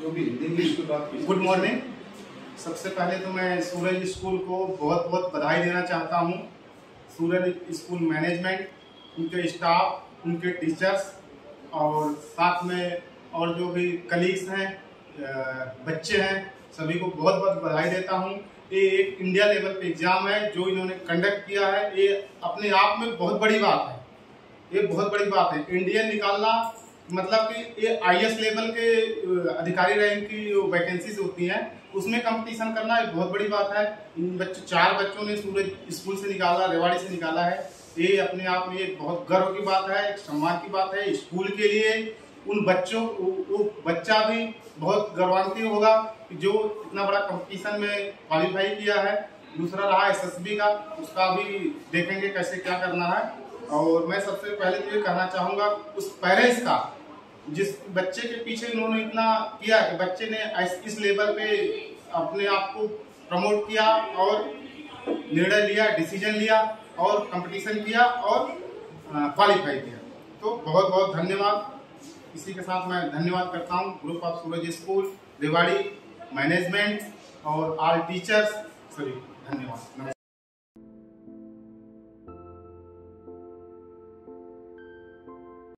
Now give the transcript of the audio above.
जो भी हिंदी इंग्लिश की बात की गुड मॉर्निंग सबसे पहले तो मैं सूरज स्कूल को बहुत बहुत बधाई देना चाहता हूँ। सूरज स्कूल मैनेजमेंट उनके स्टाफ उनके टीचर्स और साथ में और जो भी कलीग्स हैं बच्चे हैं सभी को बहुत बहुत बधाई देता हूँ। ये एक इंडिया लेवल पे एग्ज़ाम है जो इन्होंने कंडक्ट किया है। ये अपने आप में बहुत बड़ी बात है। ये बहुत बड़ी बात है। इंडियन निकालना मतलब कि ये आईएएस लेवल के अधिकारी रैंक की वैकेंसीज होती हैं, उसमें कंपटीशन करना एक बहुत बड़ी बात है। इन बच्चों, चार बच्चों ने सूरज स्कूल से निकाला, रेवाड़ी से निकाला है। ये अपने आप में एक बहुत गर्व की बात है, एक सम्मान की बात है। स्कूल के लिए उन बच्चों वो बच्चा भी बहुत गौरवान्वित होगा जो इतना बड़ा कंपटीशन में क्वालिफाई किया है। दूसरा रहा एसएसबी का, उसका भी देखेंगे कैसे क्या करना है। और मैं सबसे पहले तो ये कहना चाहूँगा, उस पेरेंट्स का जिस बच्चे के पीछे उन्होंने इतना किया कि बच्चे ने इस लेवल पे अपने आप को प्रमोट किया और निर्णय लिया डिसीज़न लिया और कंपटीशन किया और क्वालिफाई किया। तो बहुत बहुत धन्यवाद। इसी के साथ मैं धन्यवाद करता हूँ। Group of Suraj school Rewari management और आल टीचर्स सभी धन्यवाद।